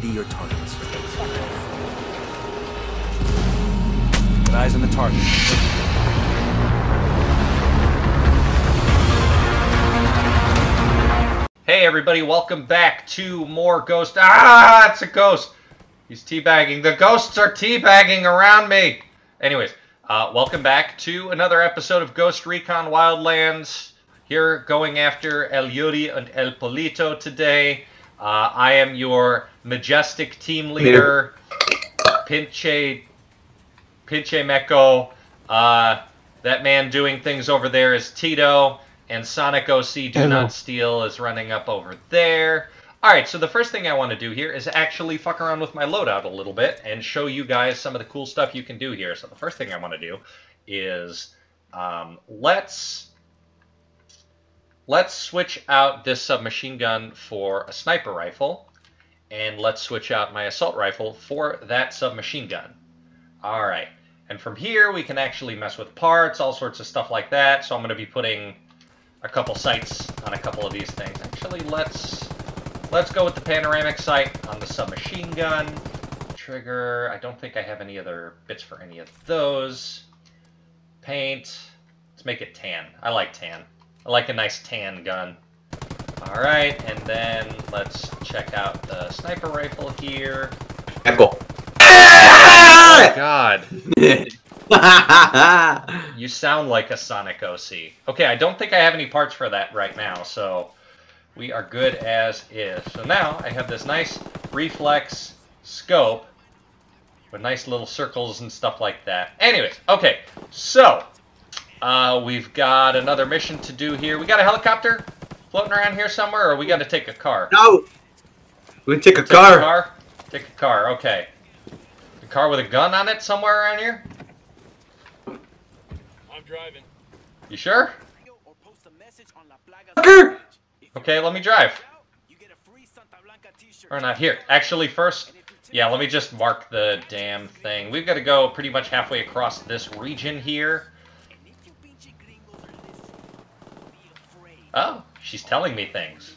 ID your targets. Get eyes on the target. Hey everybody, welcome back to more Ghost. Ah, it's a ghost. He's teabagging. The ghosts are teabagging around me. Anyways, uh, welcome back to another episode of Ghost Recon Wildlands. Here, going after El Yuri and El Polito today. Uh, I am your majestic team leader, Pinche, Pinche Meko. Uh, that man doing things over there is Tito, and Sonic OC Do Hello. Not Steal is running up over there. Alright, so the first thing I want to do here is actually fuck around with my loadout a little bit and show you guys some of the cool stuff you can do here. So the first thing I want to do is um, let's let's switch out this submachine gun for a sniper rifle, and let's switch out my assault rifle for that submachine gun. All right, and from here we can actually mess with parts, all sorts of stuff like that. So I'm going to be putting a couple sights on a couple of these things. Actually, let's let's go with the panoramic sight on the submachine gun. Trigger. I don't think I have any other bits for any of those. Paint. Let's make it tan. I like tan. I like a nice tan gun. Alright, and then let's check out the sniper rifle here. Echo. Oh god, you sound like a Sonic OC. Okay, I don't think I have any parts for that right now, so we are good as is. So now I have this nice reflex scope with nice little circles and stuff like that. Anyways, okay, so uh, we've got another mission to do here. We got a helicopter floating around here somewhere, or we got to take a car? no. We take a Take car. a car? Take a car, okay. A car with a gun on it somewhere around here? I'm driving. You sure? Fucker! Okay, let me drive. Or not here. Actually, first, yeah, let me just mark the damn thing. We've got to go pretty much halfway across this region here. Oh, she's telling me things.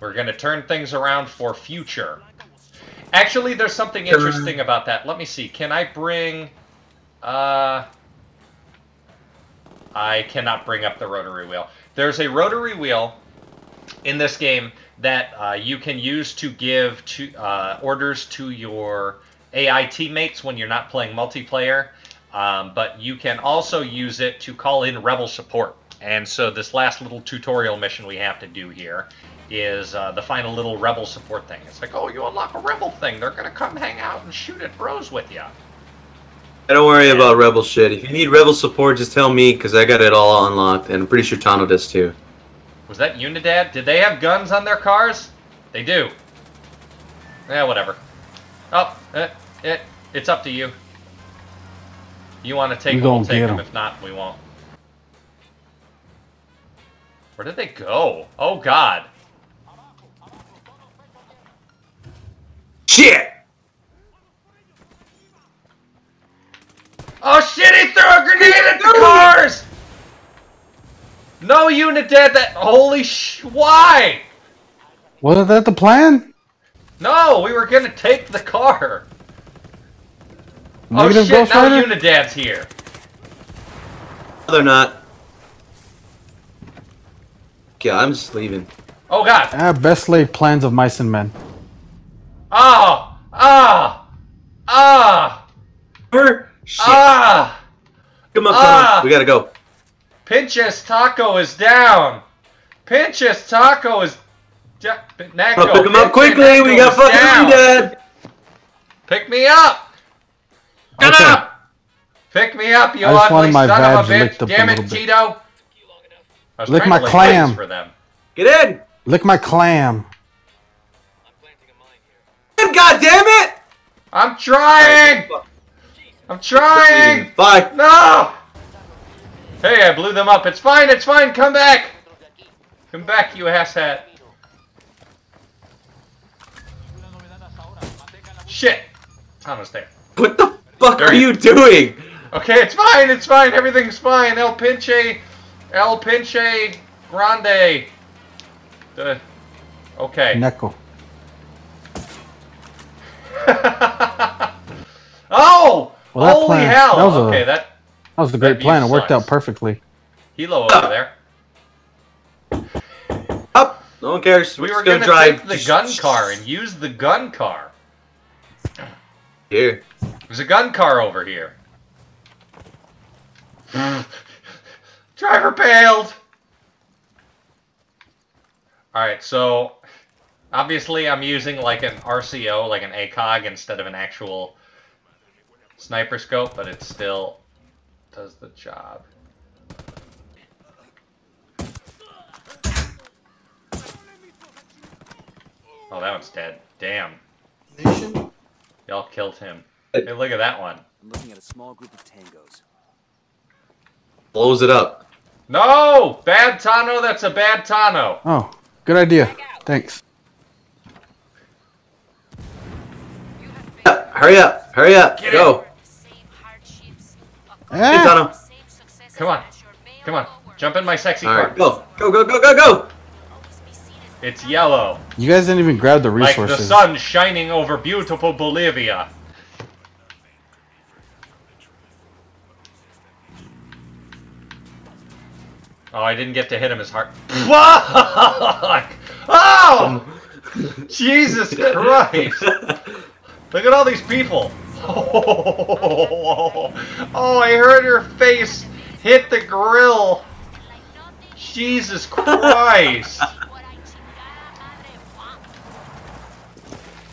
We're going to turn things around for future. Actually, there's something interesting about that. Let me see. Can I bring... Uh... I cannot bring up the rotary wheel. There's a rotary wheel in this game that uh, you can use to give to uh, orders to your AI teammates when you're not playing multiplayer. Um, but you can also use it to call in rebel support. And so this last little tutorial mission we have to do here is uh, the final little rebel support thing. It's like, oh, you unlock a rebel thing. They're gonna come hang out and shoot at bros with you. I Don't worry about rebel shit. If you need rebel support, just tell me, because I got it all unlocked, and I'm pretty sure Tano does too. Was that Unidad? Did they have guns on their cars? They do. Yeah, whatever. Oh, it, it, it's up to you. You want to take them, we'll gonna take get them. 'em. If not, we won't. Where did they go? Oh, God. Shit! Oh, shit, he threw a grenade at the cars! No, Unidad, that... Holy sh... Why? Wasn't that the plan? No, we were gonna take the car. Negative oh, shit, Ghost now Rider? Unidad's here. No, they're not. Okay, I'm just leaving. Oh, God. Ah, best laid plans of mice and men. Ah! Ah! Ah! Where? Shit. Ah! come on, come ah. on. We gotta go. Pinch's Taco is down! Pinch's Taco is down. Nako, Oh, pick him up Pinche quickly. We got is fucking down. dead. Pick me up! Get Okay. up! Pick me up, you I just ugly wanted my son of a bitch! licked up a Damn it, little bit. Tito! I was Lick my to clam. for them. Get in. Lick my clam. I'm planting a mine here. God damn it! I'm trying! I'm trying! Bye. No! Hey, I blew them up. It's fine, it's fine. Come back! Come back, you asshat. Shit! Thomas there. What the fuck There are you- you doing? Okay, it's fine, it's fine. Everything's fine. El Pinche. El Pinche Grande. The. Okay. Neko. oh! Well, Holy plan- hell! that was a- okay, that That was a great view plan. It worked out perfectly. helo over there. Up. No one cares. We We're were gonna drive. take the gun car and use the gun car. Here. There's a gun car over here. Driver bailed. Alright, so obviously I'm using like an RCO, like an ACOG instead of an actual sniper scope, but it still does the job. Oh, that one's dead. Damn. Y'all killed him. Hey, look at that one. I'm looking at a small group of tangos. Blows it up. No! Bad Tano, that's a bad Tano. Oh, good idea. Thanks. Yeah, hurry up. Hurry up. Get Go. Hey, Tano. Come on. Come on. Jump in my sexy All car. right. Go. Go. Go. Go. Go. Go. It's yellow. you guys didn't even grab the resources. Like the sun shining over beautiful Bolivia. Oh, I didn't get to hit him as hard. Fuck! Oh! Jesus Christ! Look at all these people. Oh, oh, I heard your face hit the grill. Jesus Christ!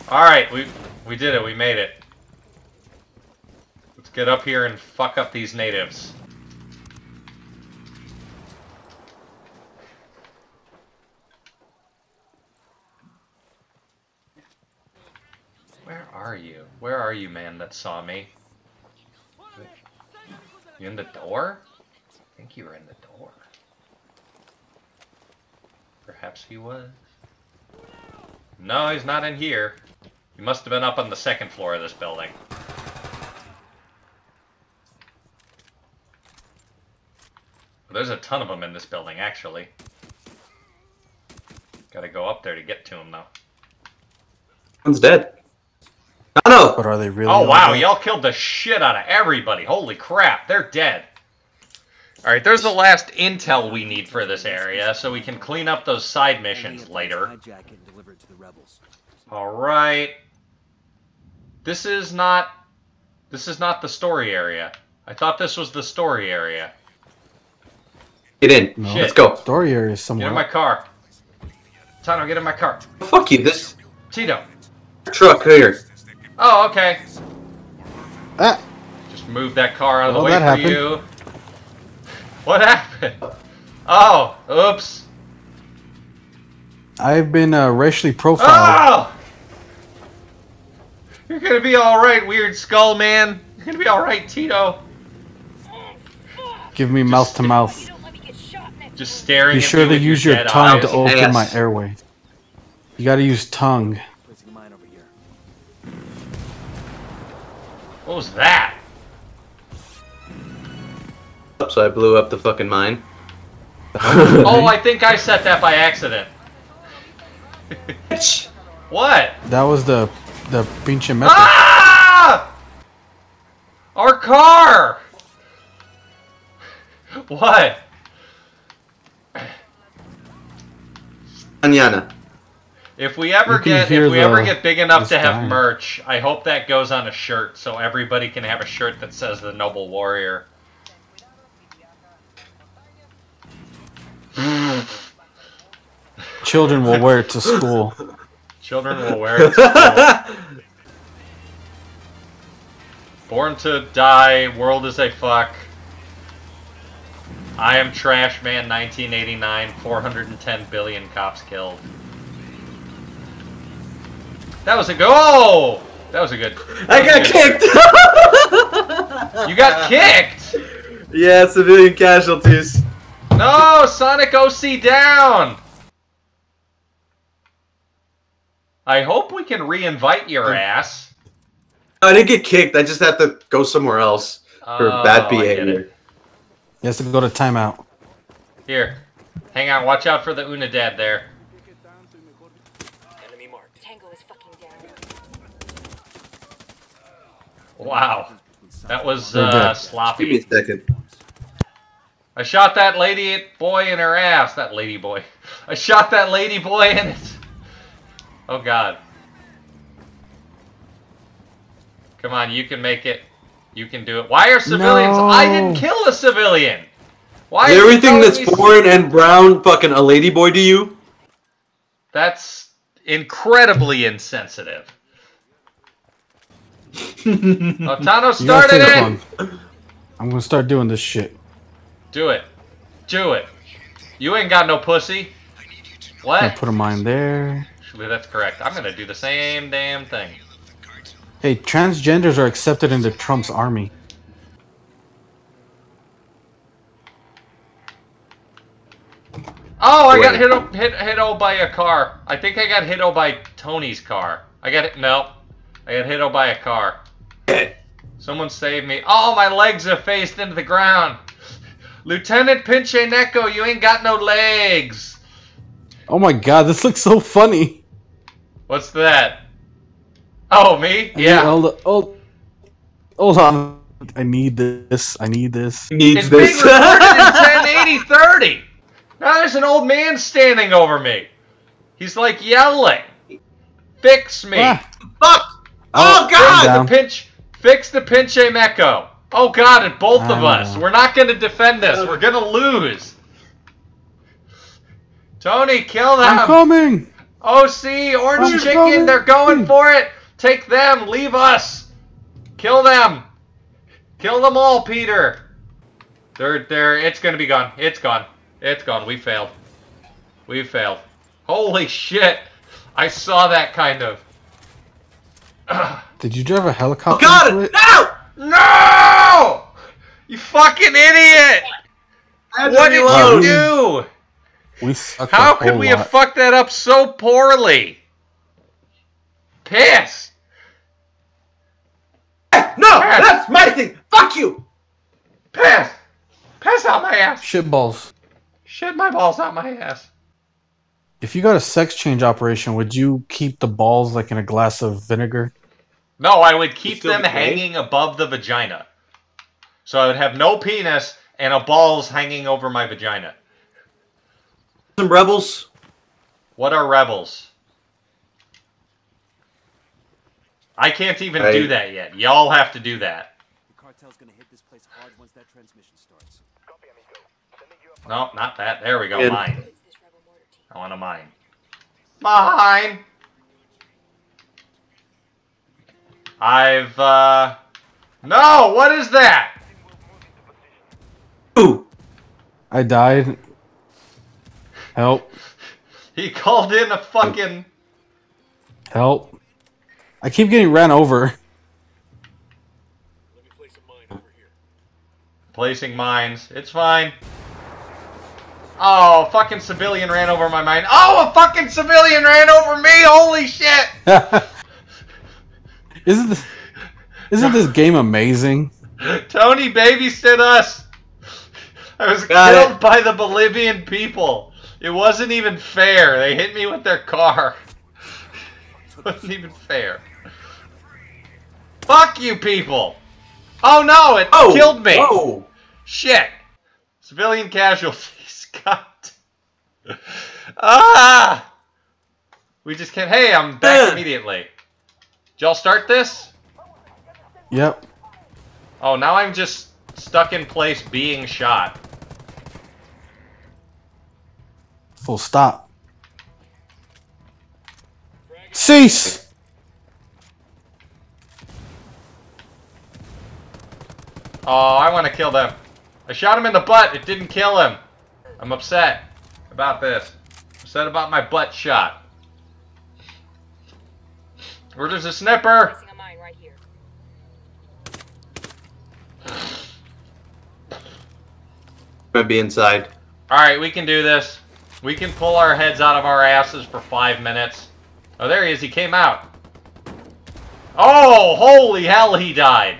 All right, we we did it. We made it. Let's get up here and fuck up these natives. Are you? Where are you, man that saw me? You in the door? I think you were in the door. Perhaps he was. No, he's not in here. He must have been up on the second floor of this building. There's a ton of them in this building, actually. Gotta go up there to get to him, though. One's dead. No. But are they really? Oh wow, dead? y'all killed the shit out of everybody. Holy crap, they're dead. Alright, there's the last intel we need for this area, so we can clean up those side missions later. Hijack it and deliver it to the rebels. Alright. This is not... This is not the story area. I thought this was the story area. Get in. No. Shit. Let's go. Story area is somewhere. Get somewhere. in my car. Tano, get in my car. Fuck you. This Tito. truck here. Oh, okay. Ah, Just move that car out of the way for happened. you. What happened? Oh, oops. I've been uh, racially profiled. Oh! You're gonna be alright, weird skull man. You're gonna be alright, Tito. Give me mouth to mouth. Just staring Be at sure me to with use your, your tongue eyes. to open Ass. my airway. You gotta use tongue. What was that? So I blew up the fucking mine. Oh, I think I set that by accident. What? That was the the pinche method. Ah! Our car! What? Mañana. If we ever get if we ever get big enough to have guy. merch, I hope that goes on a shirt so everybody can have a shirt that says the Noble Warrior. Children will wear it to school. Children will wear it. to school. Born to die, world is a fuck. I am Trash Man 1989, 410 billion cops killed. That was a go. Oh! That was a good. I got good- kicked. You got kicked. Yeah, civilian casualties. No, Sonic OC down. I hope we can re-invite your ass. I didn't get kicked. I just had to go somewhere else for Oh, bad I get it. behavior. He has to go to timeout. Here, hang on. Watch out for the Unidad there. Enemy marked. Tango is fucking down. Wow. That was uh, dead. Give me sloppy. a second. I shot that lady boy in her ass. That lady boy. I shot that lady boy in it. Oh god. Come on, you can make it. You can do it. Why are civilians? I didn't kill a civilian. Why? Is everything that's me- foreign and brown fucking a ladyboy to you? That's incredibly insensitive. oh, Tano You gotta started it. I'm gonna start doing this shit. Do it. Do it. You ain't got no pussy. I'm gonna What? put a mine there. Actually, that's correct. I'm gonna do the same damn thing. Hey, transgenders are accepted into Trump's army. Oh, I got Wait. hit o- hit hit o by a car. I think I got hit o by Tony's car. I got it. No, I got hit o by a car. Someone save me. Oh, my legs are faced into the ground. Lieutenant Pinche Neko, you ain't got no legs. Oh my god, this looks so funny. What's that? Oh, me? I Yeah. all the- oh, hold on. I need this. I need this. Needs It's being this. recorded in 1080 30. Now there's an old man standing over me. He's like yelling. Fix me. Ah, Fuck! Oh, Fix God! the pinch. Fix the pinche mecco. Oh God, and both of us. down. We're not going to defend this. We're going to lose. Tony, kill them. I'm coming. Oh, see, orange I'm chicken. coming. They're going for it. Take them. Leave us. Kill them. Kill them all, Peter. They're they're. It's gonna be gone. It's gone. It's gone. We failed. We failed. Holy shit! I saw that kind of. Did you drive a Oh, helicopter? God! into it? No! No! You fucking idiot! I had to What did you do? We sucked How a could whole we have fucked that up so poorly? Piss! No! That's my thing! Fuck you! Piss! Piss out my ass! Shit balls. Shit my balls out my ass. If you got a sex change operation, would you keep the balls like in a glass of vinegar? No, I would keep them hanging above the vagina. So I would have no penis and a balls hanging over my vagina. Some rebels. What are rebels? I can't even Hey. do that yet. Y'all have to do that. The cartel's gonna hit this place hard once that transmission starts. No, not that. There we go. Yeah. Mine. I want a mine. Mine. I've uh. No. What is that? Ooh. I died. Help. He called in a fucking. Help. I keep getting ran over. Let me place a mine over here. Placing mines. It's fine. Oh, a fucking civilian ran over my mine. Oh, a fucking civilian ran over me. Holy shit. isn't this, isn't this game amazing? Tony babysit us. I was Got killed it. by the Bolivian people. It wasn't even fair. They hit me with their car. It wasn't even fair. Fuck you people. Oh no, it Oh! killed me. Whoa! Shit. Civilian casualties. God. Ah! We just can't. Hey, I'm back immediately. Did y'all start this? Yep. Oh, now I'm just stuck in place being shot. Full stop. Cease! Oh, I want to kill them. I shot him in the butt. It didn't kill him. I'm upset about this. Upset about my butt shot. Where there's a sniper. Placing a right. Gonna be inside. All right, we can do this. We can pull our heads out of our asses for five minutes. Oh, there he is. He came out. Oh, holy hell, he died.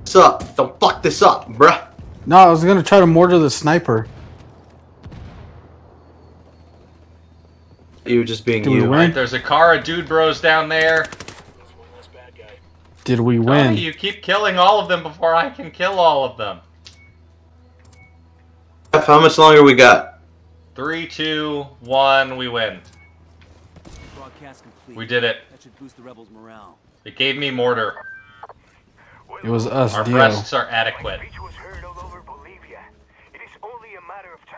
What's up? Don't fuck this up, bruh. No, I was gonna try to mortar the sniper. You just being Do we you. win? All right, there's a car of dude bros down there. There's one less bad guy. Did we Tony, win? you keep killing all of them before I can kill all of them. How much longer we got? Three, two, one, we win. Broadcast complete. We did it. That should boost the rebels' morale. It gave me mortar. It was us, Our Dio. breasts are adequate. speech was heard all over Bolivia. It is only a matter of time before the people rise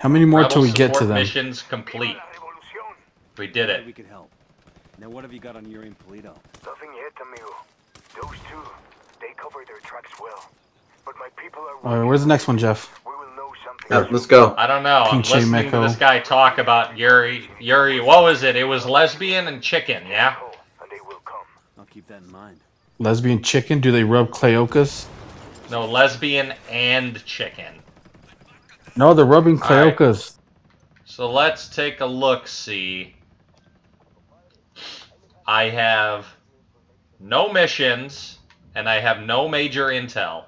How many more till we get to them? missions complete. We did it. we could help. Now what have you got on Yuri and Polito? Nothing yet, amigo. Those two, they cover their tracks well. But my people are All right, where's the next one, Jeff? We will know something. Yeah, let's go. I don't know. I'm Pinche listening to this guy talk about Yuri. Yuri, what was it? It was lesbian and chicken, yeah? And they will come. I'll keep that in mind. Lesbian chicken? Do they rub Cleocas? No, lesbian and chicken. No, they're rubbing All right. Cleocas. So let's take a look. See, I have no missions and I have no major intel.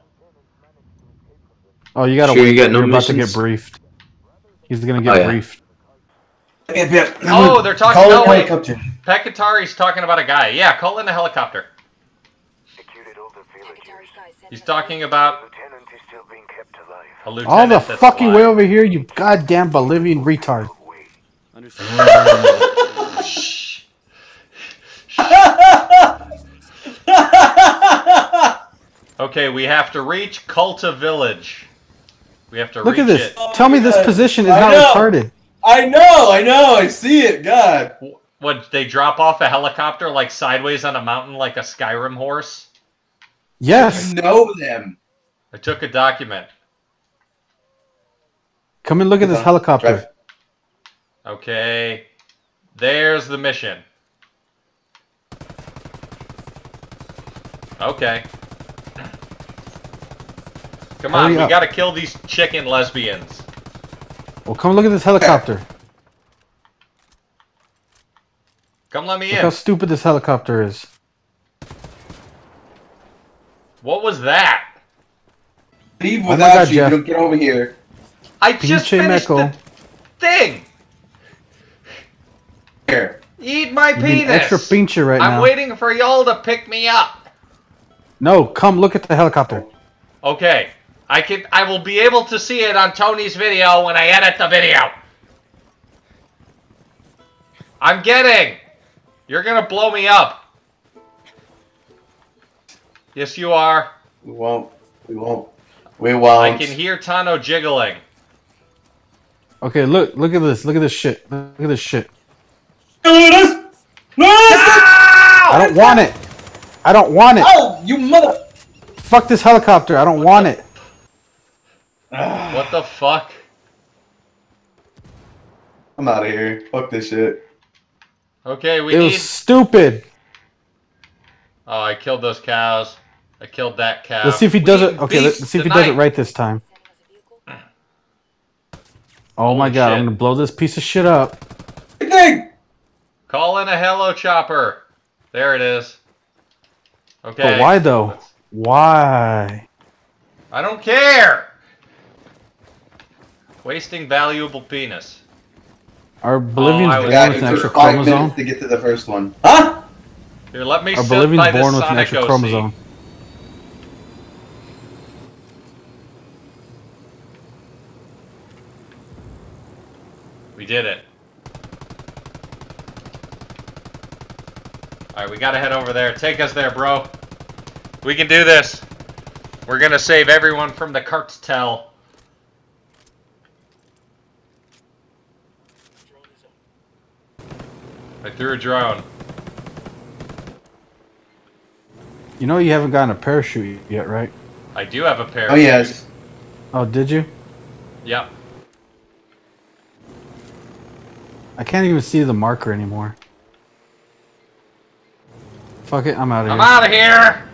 Oh, you gotta Sure wait. you got no You're about to get briefed. He's gonna get Oh, yeah. briefed. Oh, they're talking. No, wait. Pekatari's talking about a guy. Yeah, call in a helicopter. Secured all the villagers. He's talking about The lieutenant is still being kept alive. a lieutenant. All the that's fucking alive. way over here, you goddamn Bolivian retard. Wait. Understand? Shh. Okay, we have to reach Culta Village. We have to Look reach at this. it. Oh Tell me this position is I not know. retarded. I know, I know, I see it. God. Would they drop off a helicopter like sideways on a mountain like a Skyrim horse? Yes. You know them. I took a document. Come and look at this Drive. helicopter. Okay. There's the mission. Okay. Come on, Hurry we up. gotta kill these chicken lesbians. Well, come look at this helicopter. Come let me Look in. how stupid this helicopter is. What was that? Leave Oh without God, you. Jeff. You don't get over here. I just Pinche finished Meko. the thing. Here. Eat my You're penis. extra pincher right I'm now. waiting for y'all to pick me up. No, come look at the helicopter. Okay. I can I will be able to see it on Tony's video when I edit the video. I'm getting. You're gonna blow me up. Yes, you are. We won't. We won't. We won't. I can hear Tano jiggling. Okay, look, look at this. Look at this shit. Look at this shit. Lotus! Lotus! I don't want it. I don't want it. Oh, you mother! Fuck this helicopter. I don't want it. Ah, What the fuck? I'm out of here. Fuck this shit. Okay, we It need. was stupid. Oh, I killed those cows. I killed that cow. Let's see if he We does it. Okay, let's see if he does it right this time. Oh my Holy god, shit. I'm gonna blow this piece of shit up. Thing! Call in a hello chopper. There it is. Okay. But why though? Why? I don't care. Wasting valuable penis. Our Bolivians oh, I The was- born with an extra chromosome? to get to the first one. Huh? Here, let me Are sit Bolivians by this born with an extra OC. chromosome? We did it. Alright, we gotta head over there. Take us there, bro. We can do this. We're gonna save everyone from the cartel. Drone is up. I threw a drone. You know you haven't gotten a parachute yet, right? I do have a pair. Oh, yes. Oh, did you? Yep. I can't even see the marker anymore. Fuck it, I'm out of here. I'm out of here.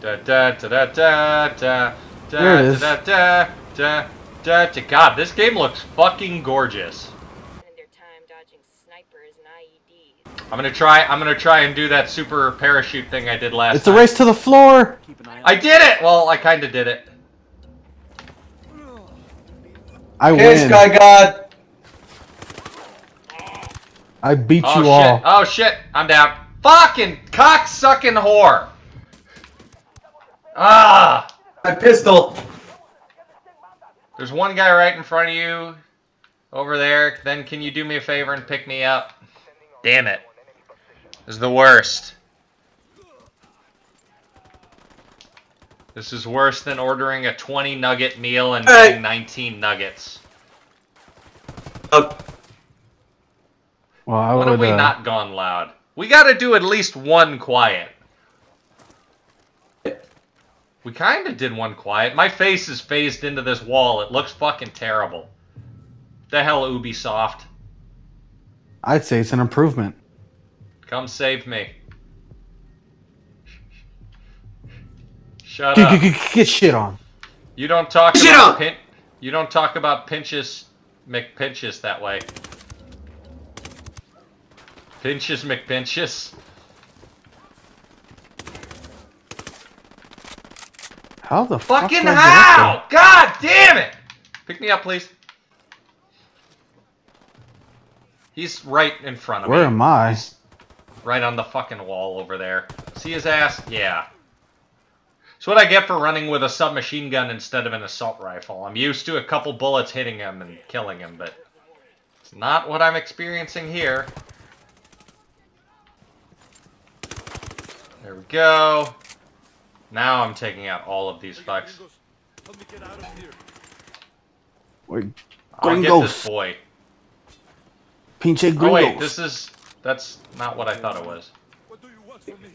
Da da da da da da da There it is. da da da da da. God, this game looks fucking gorgeous. spending their time dodging snipers and IEDs. I'm gonna try. I'm gonna try and do that super parachute thing I did last. It's a time. race to the floor. Keep an eye I did it. Well, I kind of did it. I Okay, win. Sky God. I beat Oh you shit! all. Oh shit! I'm down. Fucking cocksucking whore! Ah! My pistol. There's one guy right in front of you over there. Then can you do me a favor and pick me up? Damn it. This is the worst. This is worse than ordering a 20 nugget meal and Alright. getting 19 nuggets. Oh, Well, I What would. have we uh, not gone loud? We gotta do at least one quiet. We kinda did one quiet. My face is phased into this wall. It looks fucking terrible. The hell, Ubisoft. I'd say it's an improvement. Come save me. Shut Get, up. get, get, get shit on. You don't talk Shut about up! pin- You don't talk about pinches McPinches that way. Pinches McPinches. How the? Fucking did I get up there? how? God damn it! Pick me up, please. He's right in front of Where me. Where am I? Right on the fucking wall over there. See his ass? Yeah. That's what I get for running with a submachine gun instead of an assault rifle. I'm used to a couple bullets hitting him and killing him, but it's not what I'm experiencing here. There we go. Now I'm taking out all of these fucks. Gringos, help me get out of here. Wait, I'll get this boy. Pinche Oh wait, this is... That's not what I thought it was. What do you want from me?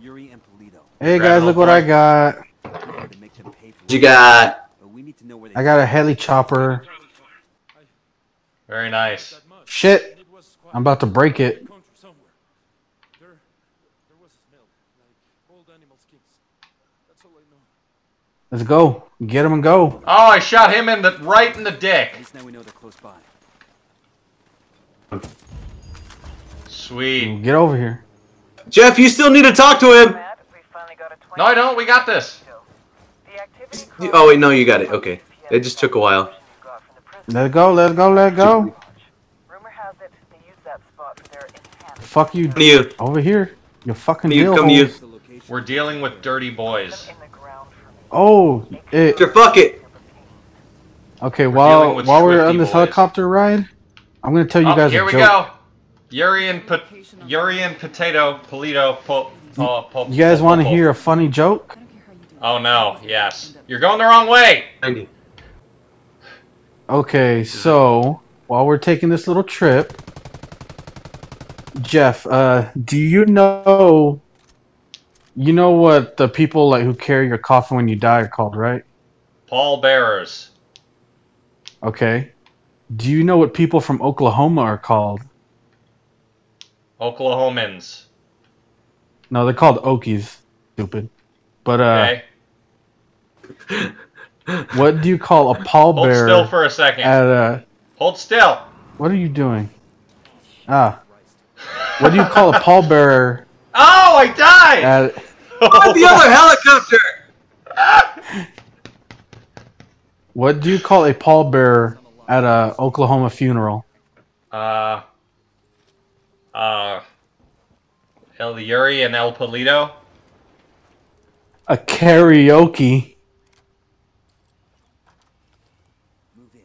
Yuri and Polito. Hey guys, look what I got. We're here to make them pay for what you got? but we need to know where they I got a heli chopper. Very nice. Shit, It was quite I'm about to break it. country somewhere. There, there was a smell, like old animal skins. That's all I know. Let's go. Get him and go. Oh, I shot him in the right in the dick. At least now we know they're close by. Sweet. Get over here. Jeff, you still need to talk to him. Matt, we finally got a 20 No, I don't. We got this. The activity You- Oh wait, no, you got it. Okay, it just took a while. you've got from the prison. Let's go. Let's go. Let's go. Rumor has it they use that spot for their enhanced Fuck you. You. Over here. You fucking You, deal come to you. holes. The location. We're dealing with dirty boys. in the ground for me. Oh, it. Sure, fuck it. Okay, dealing while with while we're on this boys. helicopter ride, I'm gonna tell you Oh, guys here a we joke. go. Yuri and po- Yuri and potato, Polito, po- po- po- You guys po- want to po- hear a funny joke? Oh no! Yes, you're going the wrong way. 90. Okay, so while we're taking this little trip, Jeff, uh, do you know you know what the people like who carry your coffin when you die are called, right? Paul bearers. Okay. Do you know what people from Oklahoma are called? Oklahomans. No, they're called Okies. Stupid. But uh, Okay. what do you call a pallbearer? Hold still for a second. at a? Hold still. What are you doing? Ah, what do you call a pallbearer Oh, I died. at? The other helicopter. What do you call a pallbearer at a Oklahoma funeral? Uh. Uh. El Yuri and El Polito. A karaoke. Move in.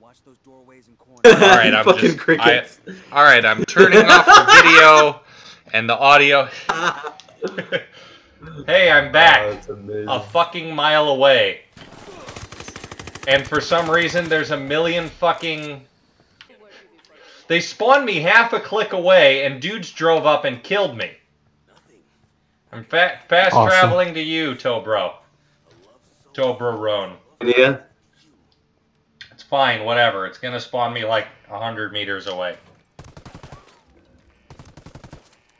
Watch those doorways and corners. All right, I'm Fucking just. crickets. I, all right, I'm turning off the video and the audio. hey, I'm back. Oh, that's a fucking mile away. And for some reason, there's a million fucking. They spawned me half a click away, and dudes drove up and killed me. I'm fa- fast Awesome. traveling to you, Tobro. Tobro Roan. Yeah. It's fine, whatever. It's gonna spawn me like a hundred meters away.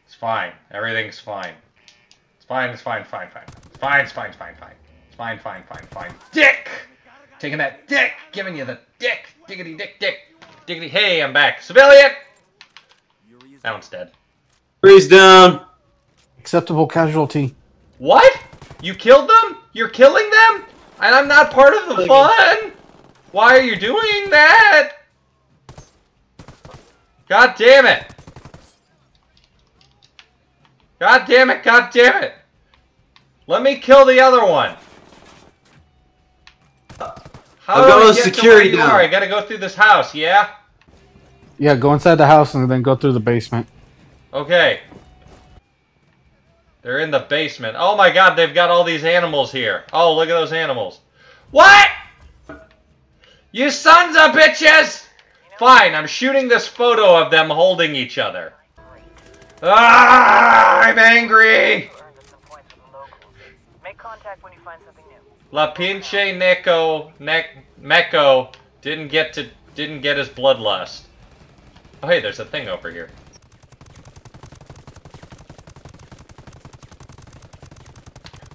It's fine. Everything's fine. It's fine. It's fine. Fine. Fine. It's fine. It's fine. It's fine. Fine. It's fine. Fine. Fine. Fine. Dick. Taking that dick. Giving you the dick. Diggity dick dick. Diggity. Hey, I'm back. Civilian. That one's dead. Freeze down. Acceptable casualty. What? You killed them? You're killing them? And I'm not part of the fun? Why are you doing that? God damn it. God damn it, god damn it! Let me kill the other one! How I've do got I all the get to security where you are? I gotta go through this house, yeah? Yeah, go inside the house and then go through the basement. Okay. They're in the basement. Oh my god, they've got all these animals here. Oh, look at those animals. What? You sons of bitches! Fine, I'm shooting this photo of them holding each other. Ah, I'm angry! Earned us some points with the locals. Make contact when you find something new. La pinche Neko, ne Meko didn't get to didn't get his bloodlust. Oh hey, there's a thing over here.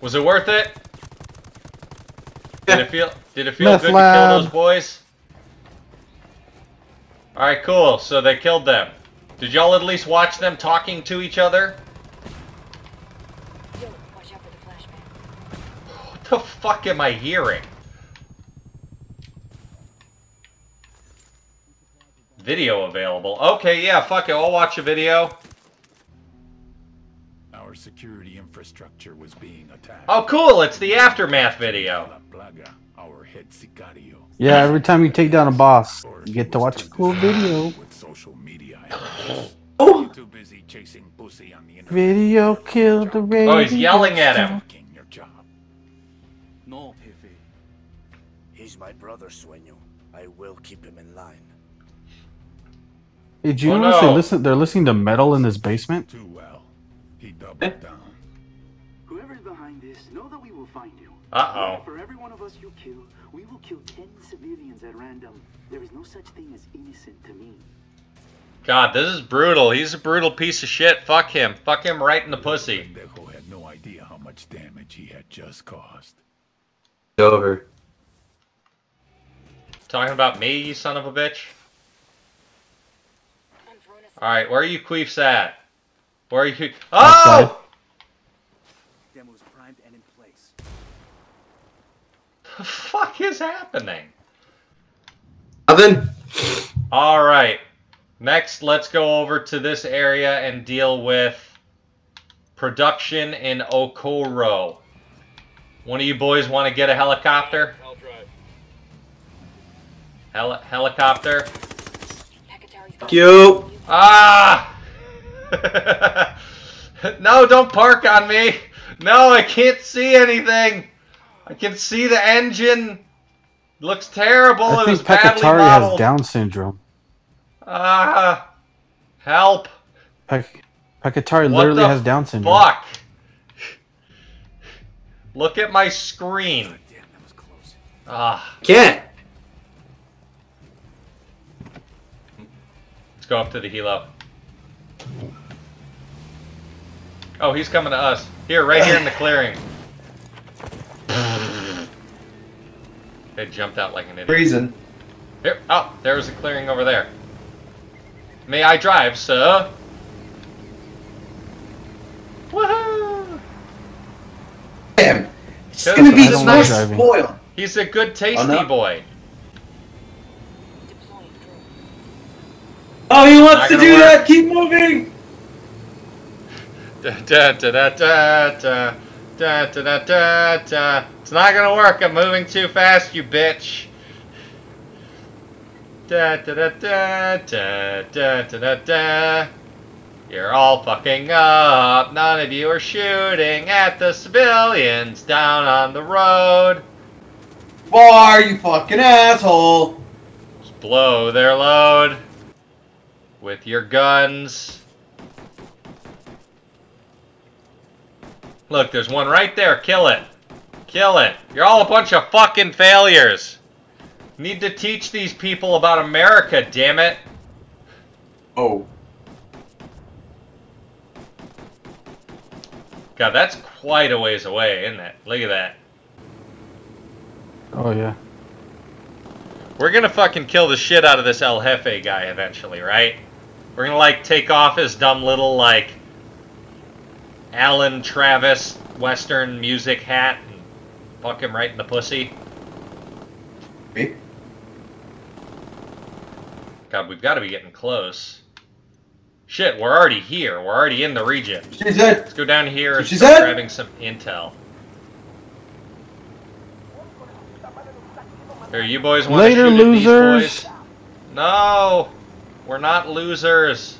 Was it worth it? Did it feel did it feel Meth good to kill those boys? Alright, cool. So they killed them. Did y'all at least watch them talking to each other? The fuck am I hearing? Video available. Okay, yeah, fuck it. I'll watch a video. Our security infrastructure was being attacked. Oh, cool. It's the aftermath video. Our head sicario. Yeah, every time you take down a boss, Or you get to watch a cool video. With social media. Oh, Too busy chasing pussy on the internet. Video killed the radio. Oh, he's yelling at him. He's my brother, Sueño. I will keep him in line. Hey, do you Oh, notice no. they listen? They're listening to metal in this basement. Too well. He doubled Eh? down. Whoever's behind this, know that we will find you. Uh-oh. For every one of us you kill, we will kill ten civilians at random. There is no such thing as innocent to me. God, this is brutal. He's a brutal piece of shit. Fuck him. Fuck him right in the pussy. Pendejo had no idea how much damage he had just caused. it's over. Talking about me, you son of a bitch? I'm throwing a Alright, where are you queefs at? Where are you? Oh! Demo is primed and in place. The fuck is happening? Nothing. Alright. Next, let's go over to this area and deal with production in Ocoro. One of you boys want to get a helicopter? I'll. Heli- helicopter? Pacatari's Fuck you. Ah! no, don't park on me! No, I can't see anything! I can see the engine! Looks terrible. I it think was Pekatari has Down syndrome. Ah! help! Pek- Pekatari What literally has Down syndrome. Fuck! Look at my screen. Damn, that was close. Ah, Can't. Go up to the helo. Oh, he's coming to us. Here, right here in the clearing. They jumped out like an idiot. Freezing. Here, oh, there was a clearing over there. May I drive, sir? Woohoo! Damn. It's gonna be don't so like driving. spoiled. He's a good tasty Oh, no. boy. deploying drone. Oh, he wants to do work. that. Keep moving. Da da da da da da da da da da da. It's not gonna work. I'm moving too fast, you bitch. Da da da da da da da da da. You're all fucking up. None of you are shooting at the civilians down on the road. Bar, you fucking asshole. Just blow their load with your guns. Look, there's one right there. Kill it. Kill it. You're all a bunch of fucking failures. Need to teach these people about America, damn it. Oh. God, that's quite a ways away, isn't it? Look at that. Oh yeah. We're gonna fucking kill the shit out of this El Jefe guy eventually, right? We're gonna like take off his dumb little like Alan Travis Western music hat and fuck him right in the pussy. Me? God, we've got to be getting close. Shit, we're already here. We're already in the region. She said. Let's go down here So and she start said- grabbing some intel. Here, you boys want Later, to shoot at these losers. boys? No, we're not losers.